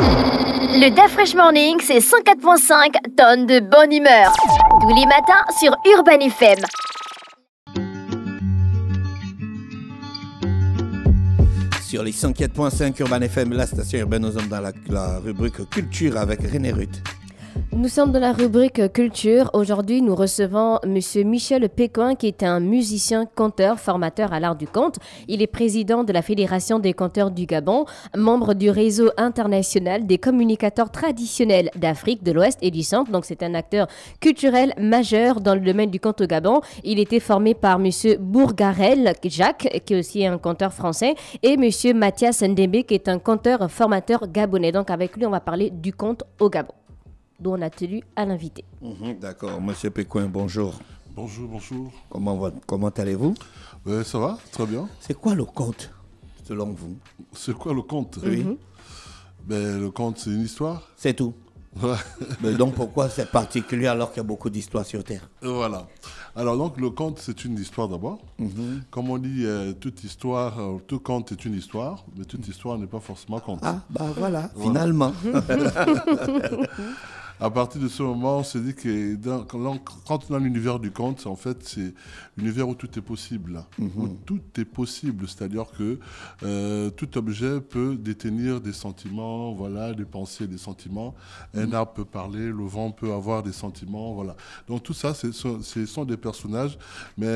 Le Da Fresh Morning, c'est 104.5 tonnes de bonne humeur. Tous les matins sur Urban FM. Sur les 104.5 Urban FM, la station urbaine, nous sommes dans la, la rubrique culture avec René Ruth. Nous sommes dans la rubrique culture. Aujourd'hui, nous recevons Monsieur Michel Pécoin, qui est un musicien, conteur, formateur à l'art du conte. Il est président de la Fédération des conteurs du Gabon, membre du réseau international des communicateurs traditionnels d'Afrique, de l'Ouest et du Centre. Donc, c'est un acteur culturel majeur dans le domaine du conte au Gabon. Il était formé par Monsieur Bourgarel Jacques, qui est aussi un conteur français, et Monsieur Mathias Ndembe, qui est un conteur formateur gabonais. Donc, avec lui, on va parler du conte au Gabon dont on a tenu à l'inviter. Mhm, D'accord, Monsieur Pécoin, bonjour. Bonjour, bonjour. Comment, va- comment allez-vous? Ouais, ça va Très bien. C'est quoi le conte, selon vous? C'est quoi le conte? Oui. ben, Le conte, c'est une histoire. C'est tout. Ouais. Mais donc pourquoi c'est particulier alors qu'il y a beaucoup d'histoires sur Terre? Voilà. Alors, donc, le conte, c'est une histoire d'abord. Comme on dit, euh, toute histoire, euh, tout conte est une histoire, mais toute histoire n'est pas forcément conte. Ah, bah voilà, finalement. À partir de ce moment, on s'est dit que dans- quand on est dans l'univers du conte, en fait, c'est l'univers où tout est possible. Où tout est possible, c'est-à-dire que euh, tout objet peut détenir des sentiments, voilà, des pensées, des sentiments. Un arbre peut parler, le vent peut avoir des sentiments, voilà. Donc tout ça, ce sont des personnages, mais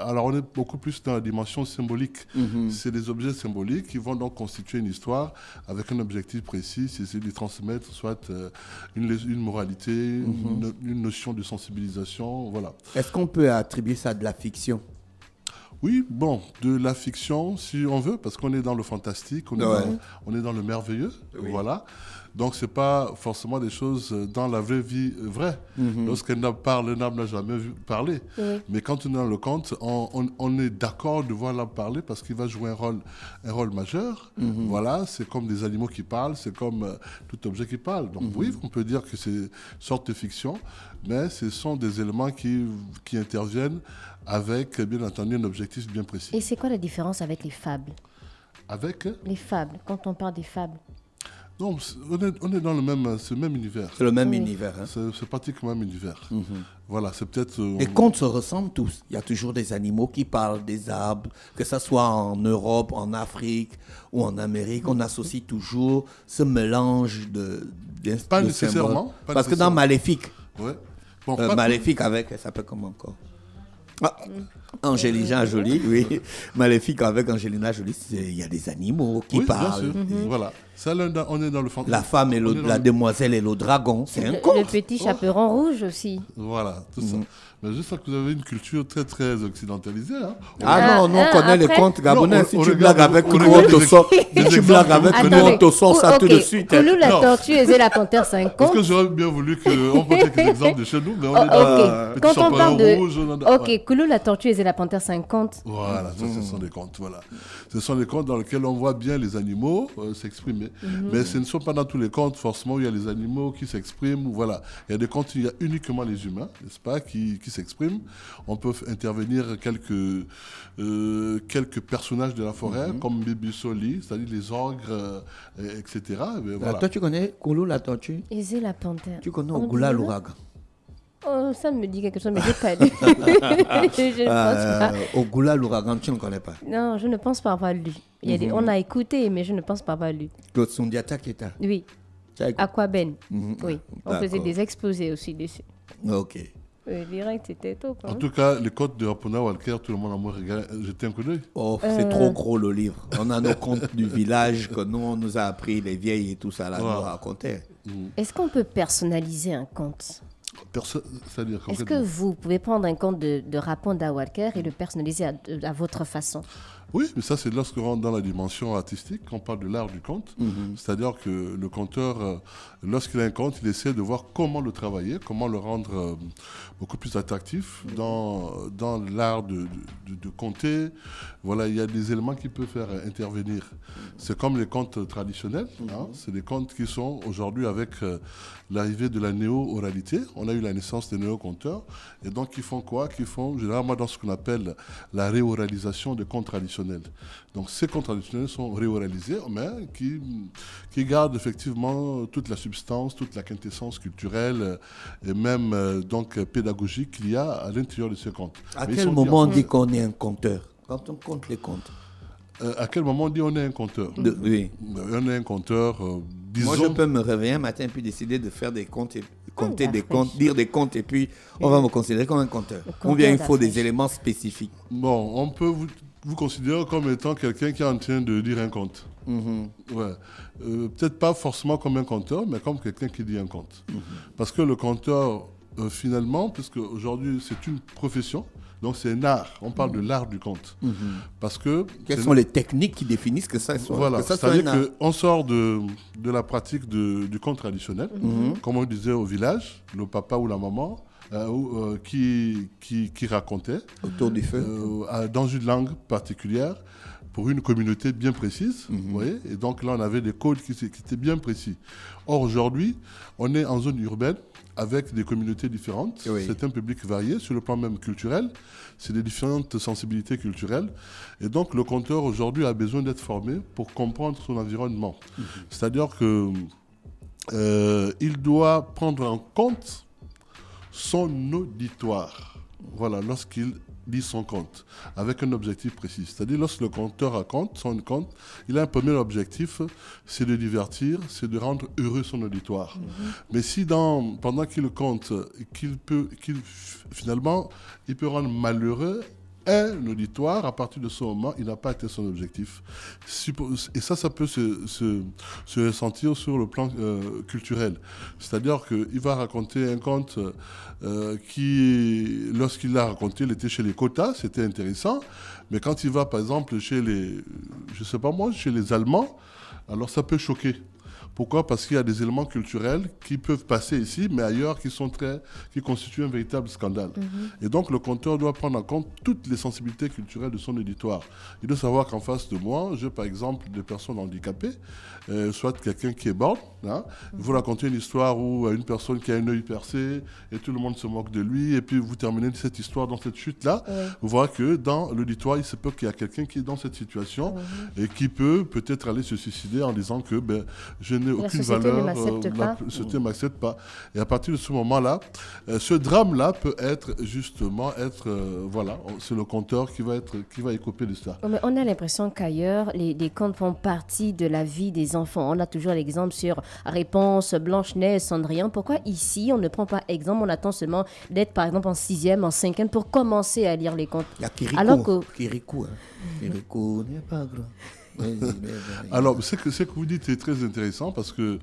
alors on est beaucoup plus dans la dimension symbolique. C'est des objets symboliques qui vont donc constituer une histoire avec un objectif précis, c'est de transmettre soit euh, une moralité, une, no- une notion de sensibilisation, voilà. Est-ce qu'on peut attribuer ça à de la fiction? Oui, bon, de la fiction, si on veut, parce qu'on est dans le fantastique, on est, Ouais. dans, on est dans le merveilleux, voilà. Donc, c'est pas forcément des choses euh, dans la vraie vie euh, vraie. Lorsqu'un arbre parle, un arbre n'a jamais vu parler. Mais quand on est dans le conte, on, on- on est d'accord de voir l'arbre parler parce qu'il va jouer un rôle, un rôle majeur. Voilà, c'est comme des animaux qui parlent, c'est comme euh, tout objet qui parle. Donc, oui, on peut dire que c'est une sorte de fiction, mais ce sont des éléments qui, qui interviennent avec, bien entendu, un objectif bien précis. Et c'est quoi la différence avec les fables? Avec Les fables, quand on parle des fables. Non, on est, on est dans le même, ce même univers. C'est le même univers. hein. C'est c'est pratiquement le même univers. Voilà, c'est peut-être. euh, Les contes se ressemblent tous. Il y a toujours des animaux qui parlent, des arbres, que ce soit en Europe, en Afrique ou en Amérique. On associe toujours ce mélange de. de- Pas de nécessairement, symboles. pas Parce que dans. Maléfique, ouais. Bon, euh, Maléfique avec, elle s'appelle comment encore? Ah, Angelina Jolie, oui. Maléfique avec Angelina Jolie, il y a des animaux qui oui, bien parlent. sûr. Voilà. Ça, là, on est dans le fant- La femme et le- la le- demoiselle et le dragon, c'est un Le, conte. le petit chaperon rouge aussi. Voilà, tout ça. Mais juste que vous avez une culture très, très occidentalisée. Hein. Ah Ah, non, nous on connaît les contes gabonais. Non, on- si on tu blagues avec nous, on te sort. tu blagues avec nous, on te sort ça Oh, tout ok. de suite. hein. Koulou la Non. tortue et la panthère, c'est un Parce conte. que j'aurais bien voulu qu'on prenne quelques exemples de chez nous, mais on Oh, est dans ok. le petit Quand on chaperon parle de. rouge, on a- Ok, ouais. Koulou la tortue et la panthère, c'est un conte. Voilà, ça, ce sont des contes. Voilà. Ce sont des contes dans lesquels on voit bien les animaux euh, s'exprimer. Mm-hmm. Mais ce ne sont pas dans tous les contes, forcément, où il y a les animaux qui s'expriment. Voilà. Il y a des contes où il y a uniquement les humains, n'est-ce pas, qui, qui s'expriment. On peut intervenir quelques, euh, quelques personnages de la forêt, Mm-hmm. comme Bibi Soli, c'est-à-dire les ogres, euh, et- etc. Mais voilà. Toi, tu connais Koulou la tortue? Et la panthère. Tu connais dit- l'ouragan Oh, ça me dit quelque chose, mais j'ai pas lu. je ne pense pas. euh, Ogoula l'ouragan, tu ne connais pas Non, je ne pense pas avoir lu. Il y a des... Mhm. On a écouté, mais je ne pense pas avoir lu. Claude Sundiata qui est Oui, Aquaben. Mhm. Oui, on faisait des exposés aussi dessus. Ok. Euh, direct, c'était tout. Quoi. En tout cas, les contes de Rapona Walker, tout le monde a moins regardé. Jeter un coup d'œil. Oh, Euh. c'est trop gros le livre. On a nos contes du village que nous, on nous a appris, les vieilles et tout ça, là, nous Voilà. raconter. Est-ce qu'on peut personnaliser un conte? C'est-à-dire Est-ce que vous pouvez prendre un conte de, de Raponda Walker et le personnaliser à, à votre façon? Oui, mais ça, c'est lorsqu'on rentre dans la dimension artistique, qu'on parle de l'art du conte. C'est-à-dire que le conteur, euh, lorsqu'il a un conte, il essaie de voir comment le travailler, comment le rendre euh, beaucoup plus attractif dans, dans l'art de, de, de conter. Voilà, il y a des éléments qui peuvent faire intervenir. C'est comme les contes traditionnels. hein. C'est des contes qui sont aujourd'hui avec euh, l'arrivée de la néo-oralité. On a eu la naissance des néo-conteurs. Et donc, ils font quoi? Qui font généralement dans ce qu'on appelle la réoralisation des contes traditionnels. Traditionnels. Donc ces contes traditionnels sont réoralisés, mais qui, qui gardent effectivement toute la substance, toute la quintessence culturelle euh, et même euh, donc pédagogique qu'il y a à l'intérieur de ces contes. À Mais quel moment on dit qu'on est un conteur? Quand on compte les contes. euh, à quel moment on dit on est un conteur? De- oui. On est un conteur, euh, disons. Moi, je peux me réveiller un matin puis décider de faire des comptes, et, compter des comptes, dire des comptes, et puis on va me considérer comme un conteur. conteur Ou bien il faut des éléments spécifiques. Bon, on peut vous, vous considérer comme étant quelqu'un qui est en train de dire un conte. Mhm. Ouais. Euh, Peut-être pas forcément comme un conteur, mais comme quelqu'un qui dit un conte. Parce que le conteur, euh, finalement, puisque aujourd'hui c'est une profession, donc c'est un art. On parle de l'art du conte. Parce que. Quelles sont les techniques qui définissent que ça soit, Voilà, que ça soit un art qu'on sort de, de la pratique de- du conte traditionnel, comme on disait au village, le papa ou la maman euh, euh, qui, qui, qui racontait autour du feu euh, dans une langue particulière pour une communauté bien précise. vous voyez et donc là, on avait des codes qui, étaient bien précis. Or, aujourd'hui, on est en zone urbaine avec des communautés différentes. Oui. C'est un public varié sur le plan même culturel. C'est des différentes sensibilités culturelles. Et donc, le conteur aujourd'hui a besoin d'être formé pour comprendre son environnement. C'est-à-dire que euh, il doit prendre en compte son auditoire. Voilà, lorsqu'il lit son conte, avec un objectif précis. C'est-à-dire, lorsque le conteur raconte son conte, il a un premier objectif, c'est de divertir, c'est de rendre heureux son auditoire. Mais si dans, pendant qu'il compte, qu'il peut, qu'il, finalement, il peut rendre malheureux un auditoire, à partir de ce moment, il n'a pas atteint son objectif. Et ça, ça peut se, se, se ressentir sur le plan euh, culturel. C'est-à-dire qu'il va raconter un conte euh, qui, lorsqu'il l'a raconté, il était chez les quotas, c'était intéressant. Mais quand il va, par exemple, chez les, je sais pas moi, chez les Allemands, alors ça peut choquer. Pourquoi? Parce qu'il y a des éléments culturels qui peuvent passer ici, mais ailleurs qui sont très, qui constituent un véritable scandale. Et donc le conteur doit prendre en compte toutes les sensibilités culturelles de son auditoire. Il doit savoir qu'en face de moi, j'ai par exemple des personnes handicapées, euh, soit quelqu'un qui est borgne. Hein, Vous racontez une histoire où euh, une personne qui a un œil percé et tout le monde se moque de lui, et puis vous terminez cette histoire dans cette chute-là. Vous voyez que dans l'auditoire, il se peut qu'il y a quelqu'un qui est dans cette situation et qui peut peut-être aller se suicider en disant que ben, je n'ai aucune valeur, m'accepte la société ne m'accepte pas. Et à partir de ce moment-là, euh, ce drame-là peut être justement être, euh, voilà, c'est le conteur qui va être, qui va écoper de ça. Mais on a l'impression qu'ailleurs, les, les contes font partie de la vie des enfants. On a toujours l'exemple sur Réponse, Blanche-Neige, Cendrillon. Pourquoi ici, on ne prend pas exemple On attend seulement d'être, par exemple, en sixième, en cinquième pour commencer à lire les contes? Il y a Kirikou. Alors que- Kirikou, hein. Kirikou n'est pas grand. Alors, ce que, ce que vous dites est très intéressant parce que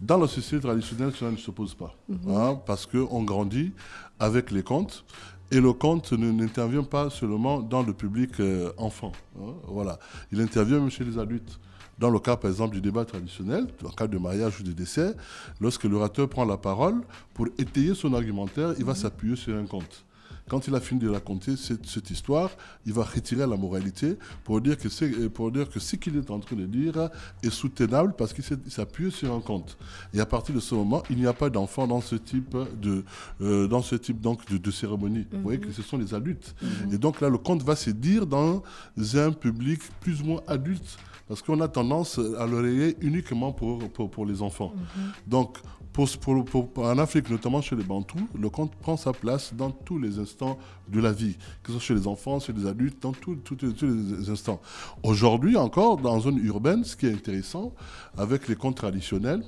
dans la société traditionnelle, cela ne se pose pas. Hein, parce qu'on grandit avec les contes et le conte ne- n'intervient pas seulement dans le public euh, enfant. hein, voilà. Il intervient même chez les adultes. Dans le cas, par exemple, du débat traditionnel, en cas de mariage ou de décès, lorsque l'orateur prend la parole, pour étayer son argumentaire, il va s'appuyer sur un conte. Quand il a fini de raconter cette, cette histoire, il va retirer la moralité pour dire que, c'est- euh, pour dire que ce qu'il est en train de dire est soutenable parce qu'il s'appuie sur un conte. Et à partir de ce moment, il n'y a pas d'enfant dans ce type de, euh, dans ce type donc de, de cérémonie. Vous voyez que ce sont les adultes. Et donc là, le conte va se dire dans un public plus ou moins adulte parce qu'on a tendance à l'oreiller uniquement pour, pour, pour les enfants. Donc, en Afrique, notamment chez les Bantous, le conte prend sa place dans tous les instants de la vie, que ce soit chez les enfants, chez les adultes, dans tous les instants. Aujourd'hui encore, dans une zone urbaine, ce qui est intéressant avec les contes traditionnels,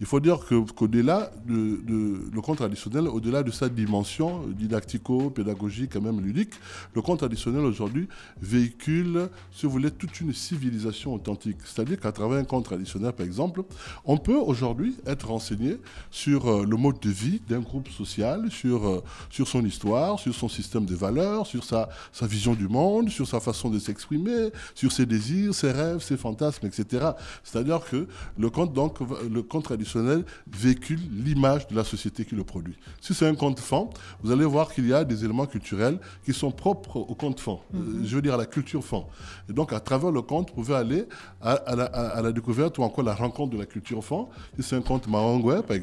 il faut dire qu'au-delà de, de- le conte traditionnel, au-delà de sa dimension didactico-pédagogique et même ludique, le conte traditionnel aujourd'hui véhicule, si vous voulez, toute une civilisation authentique. C'est-à-dire qu'à travers un conte traditionnel, par exemple, on peut aujourd'hui être renseigné sur euh, le mode de vie d'un groupe social, sur, euh, sur son histoire, sur son système de valeurs, sur sa, sa vision du monde, sur sa façon de s'exprimer, sur ses désirs, ses rêves, ses fantasmes, etc. C'est-à-dire que le conte, donc, le conte traditionnel véhicule l'image de la société qui le produit. Si c'est un conte fan, vous allez voir qu'il y a des éléments culturels qui sont propres au conte fan. Euh, Je veux dire à la culture fan. Et donc, à travers le conte, vous pouvez aller à, à la, à- la découverte ou encore la rencontre de la culture fan. Si c'est un conte marangouais, par exemple,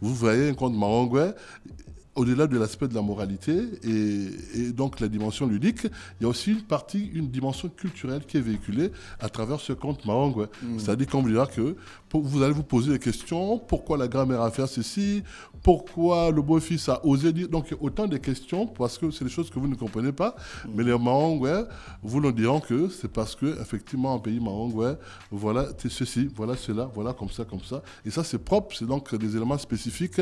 vous voyez un conte marangouais, au-delà de l'aspect de la moralité et, donc la dimension ludique, il y a aussi une partie, une dimension culturelle qui est véhiculée à travers ce conte Mahong. Mm. C'est-à-dire qu'on vous dira que vous allez vous poser des questions, pourquoi la grand-mère a fait ceci, pourquoi le beau-fils a osé dire? Donc autant de questions parce que c'est des choses que vous ne comprenez pas. Mm. Mais les Mahong, vous nous diront que c'est parce que effectivement en pays Mahong, voilà ceci, voilà cela, voilà comme ça, comme ça. Et ça c'est propre, c'est donc des éléments spécifiques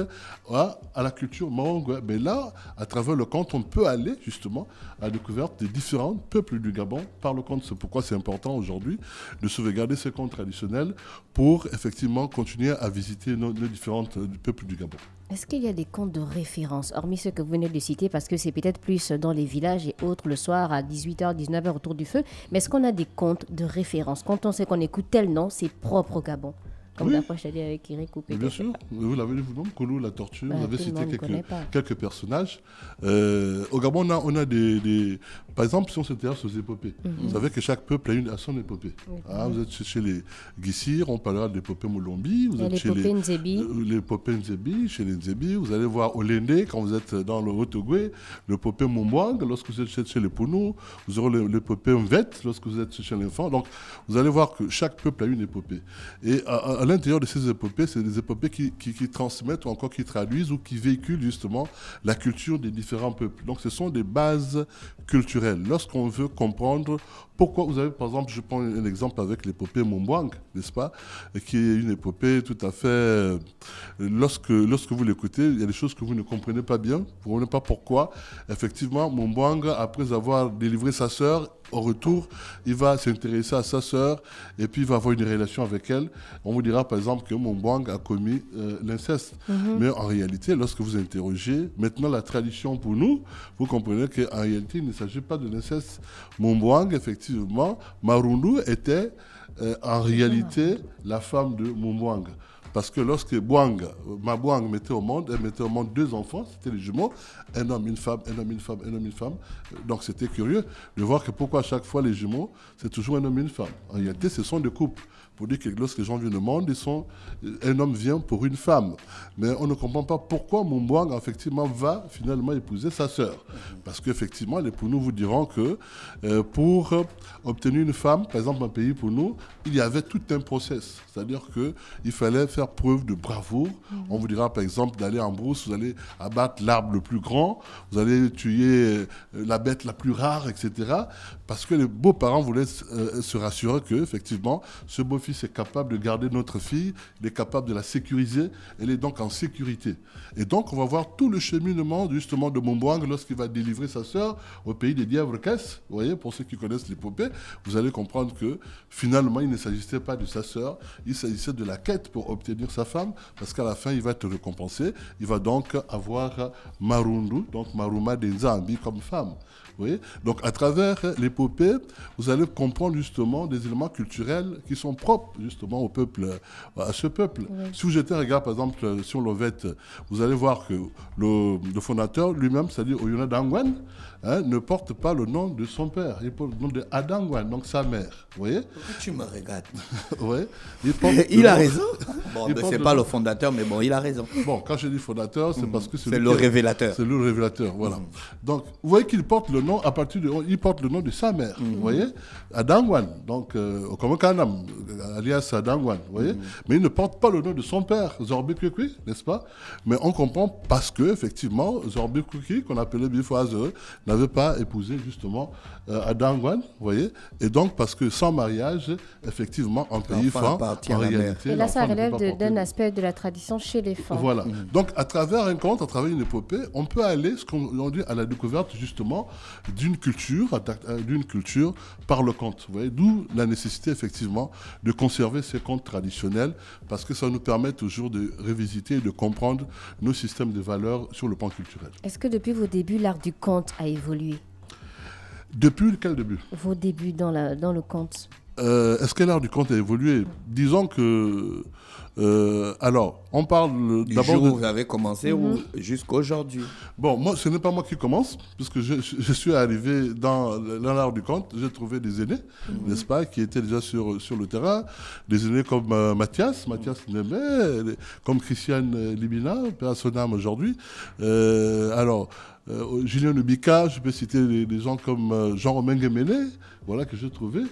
à, à la culture Mahong. Mais là, à travers le conte, on peut aller justement à la découverte des différents peuples du Gabon par le conte. C'est pourquoi c'est important aujourd'hui de sauvegarder ces contes traditionnels pour effectivement continuer à visiter nos, différents euh, peuples du Gabon. Est-ce qu'il y a des contes de référence, hormis ceux que vous venez de citer, parce que c'est peut-être plus dans les villages et autres le soir à 18h, 19h autour du feu, mais est-ce qu'on a des contes de référence? Quand on sait qu'on écoute tel nom, c'est propre au Gabon comme oui. l'approche dit avec Eric Coupé. Bien sûr, vous l'avez dit vous-même, Kolo, la tortue, bah, vous avez cité quelques, quelques, personnages. Euh, au Gabon, on a, on a des, des, Par exemple, si on s'intéresse aux épopées, mhm. vous savez que chaque peuple a, une, a son épopée. Ah, vous êtes chez les Guissir, on parlera de l'épopée Molombi. Vous êtes chez les Nzebi. Euh, l'épopée Nzebi, chez les Nzebi. Vous allez voir Olende, quand vous êtes dans le Haut-Ogooué, l'épopée Mombouang, lorsque vous êtes chez, les Pounou. Vous aurez l'épopée Mvet, lorsque vous êtes chez l'enfant. Donc, vous allez voir que chaque peuple a une épopée. Et à, à l'intérieur de ces épopées, c'est des épopées qui, transmettent ou encore qui traduisent ou qui véhiculent justement la culture des différents peuples. Donc ce sont des bases culturelles. Lorsqu'on veut comprendre pourquoi, vous avez par exemple, je prends un exemple avec l'épopée Mombwang, n'est-ce pas, qui est une épopée tout à fait... Euh, lorsque, vous l'écoutez, il y a des choses que vous ne comprenez pas bien, vous ne comprenez pas pourquoi. Effectivement, Mombwang, après avoir délivré sa sœur, au retour, il va s'intéresser à sa sœur et puis il va avoir une relation avec elle. On vous dira par exemple que Mombwang a commis euh, l'inceste. Mhm. Mais en réalité, lorsque vous interrogez, maintenant la tradition pour nous, vous comprenez qu'en réalité, il ne s'agit pas de l'inceste. Mombwang, effectivement, Marundu était euh, en réalité la femme de Mombwang. Parce que lorsque Bouang, Mabouang mettait au monde, elle mettait au monde deux enfants, c'était les jumeaux, un homme, une femme, un homme, une femme, un homme, une femme. Donc c'était curieux de voir que pourquoi à chaque fois les jumeaux, c'est toujours un homme une femme. En réalité, ce sont des couples pour dire que lorsque les gens viennent au monde, sont, un homme vient pour une femme. Mais on ne comprend pas pourquoi Mumbwang, effectivement, va finalement épouser sa sœur. Parce qu'effectivement, les nous vous diront que euh, pour obtenir une femme, par exemple, un pays pour nous, il y avait tout un process. C'est-à-dire qu'il fallait faire preuve de bravoure. On vous dira, par exemple, d'aller en brousse, vous allez abattre l'arbre le plus grand, vous allez tuer euh, la bête la plus rare, etc. Parce que les beaux-parents voulaient euh, se rassurer que, effectivement, ce beau fils est capable de garder notre fille, il est capable de la sécuriser, elle est donc en sécurité. Et donc, on va voir tout le cheminement justement de Mombouang lorsqu'il va délivrer sa sœur au pays des dièvres caisses. Vous voyez, pour ceux qui connaissent l'épopée, vous allez comprendre que finalement, il ne s'agissait pas de sa sœur, il s'agissait de la quête pour obtenir sa femme, parce qu'à la fin, il va être récompensé. Il va donc avoir Marundu, donc Maruma Denzambi comme femme. Donc à travers l'épopée, vous allez comprendre justement des éléments culturels qui sont propres justement au peuple, à ce peuple. Si vous jetez un regard par exemple sur l'Ovette, vous allez voir que le, fondateur lui-même, c'est-à-dire Oyuna Dangwan, hein, ne porte pas le nom de son père, il porte le nom de Adangwan, donc sa mère. Vous voyez Tu me regardes. ouais. Il, a raison. Bon, c'est pas le fondateur, mais bon, il a raison. Bon, quand je dis fondateur, c'est parce que c'est le révélateur. C'est le révélateur, voilà. Mm. Donc, vous voyez qu'il porte le nom à partir de, il porte le nom de sa mère, vous mhm. voyez, Adangwan, donc euh, comme Kanam, alias Adangwan, vous voyez, mais il ne porte pas le nom de son père, Zorbi n'est-ce pas? Mais on comprend parce que effectivement, Zorbi qu'on appelait Bifoise, n'avait pas épousé justement euh, Adangwan, vous voyez, et donc parce que sans mariage, effectivement, en pays franc, en réalité, et là, ça relève d'un aspect de la tradition chez les femmes. Voilà. Mhm. Donc, à travers un conte, à travers une épopée, on peut aller, ce qu'on dit, à la découverte justement d'une culture, euh, d'une culture par le conte. Vous voyez, d'où la nécessité effectivement de conserver ces contes traditionnels parce que ça nous permet toujours de revisiter et de comprendre nos systèmes de valeurs sur le plan culturel. Est-ce que depuis vos débuts, l'art du conte a évolué Depuis quel début Vos débuts dans, la, dans le conte. Euh, est-ce que l'art du conte a évolué Disons que Euh, alors, on parle Du d'abord jour de... où vous avez commencé ou jusqu'à aujourd'hui Bon, moi, ce n'est pas moi qui commence, puisque je, je suis arrivé dans, dans l'art du conte. J'ai trouvé des aînés, n'est-ce pas, qui étaient déjà sur, sur le terrain. Des aînés comme euh, Mathias, Mathias Nemé, comme Christiane Libina, père à son âme aujourd'hui. Euh, alors, euh, Julien Nubika, je peux citer des, gens comme euh, Jean-Romain Guémené, voilà, que j'ai trouvé.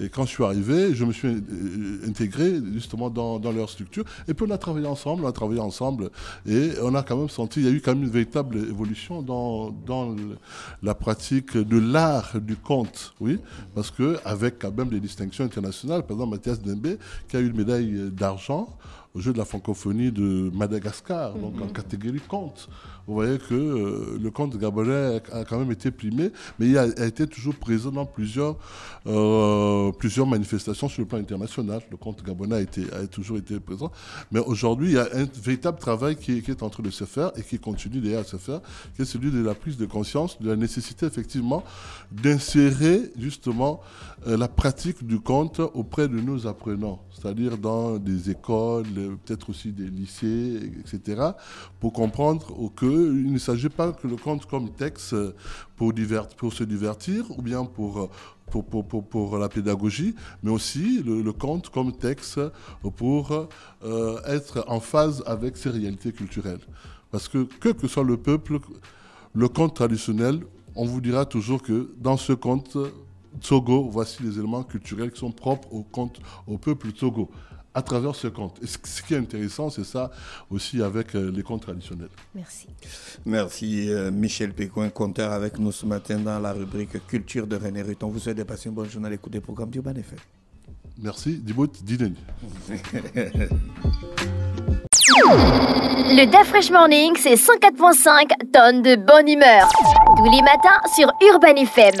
Et quand je suis arrivé, je me suis euh, intégré justement dans, leur structure. Et puis on a travaillé ensemble, on a travaillé ensemble. Et on a quand même senti, il y a eu quand même une véritable évolution dans, dans la pratique de l'art du conte, oui. Parce que avec quand même des distinctions internationales, par exemple Mathias Dembé, qui a eu une médaille d'argent au jeu de la francophonie de Madagascar, donc en catégorie conte. Vous voyez que euh, le conte gabonais a, quand même été primé, mais il a, a été toujours présent dans plusieurs, euh, plusieurs manifestations sur le plan international. Le conte gabonais a, été, a toujours été présent. Mais aujourd'hui, il y a un véritable travail qui, est- qui est en train de se faire et qui continue d'ailleurs à se faire, qui est celui de la prise de conscience de la nécessité effectivement d'insérer justement euh, la pratique du conte auprès de nos apprenants, c'est-à-dire dans des écoles, peut-être aussi des lycées, etc., pour comprendre qu'il ne s'agit pas que le conte comme texte euh, pour, se divertir ou bien pour, euh, pour, pour, pour, pour la pédagogie, mais aussi le, conte comme texte pour euh, être en phase avec ses réalités culturelles. Parce que, que que soit le peuple, le conte traditionnel, on vous dira toujours que dans ce conte Togo, voici les éléments culturels qui sont propres au conte, au peuple Togo, à travers ce conte. Et ce qui est intéressant, c'est ça aussi avec euh, les contes traditionnels. Merci. Merci euh, Michel Pécoin, conteur avec nous ce matin dans la rubrique Culture de René Ruton. Vous souhaite de passer une bonne journée à l'écoute des programmes du Ban FM. Merci, Dibot Dineni. Le DAF Fresh Morning, c'est 104.5 tonnes de bonne humeur. Tous les matins sur Urban FM.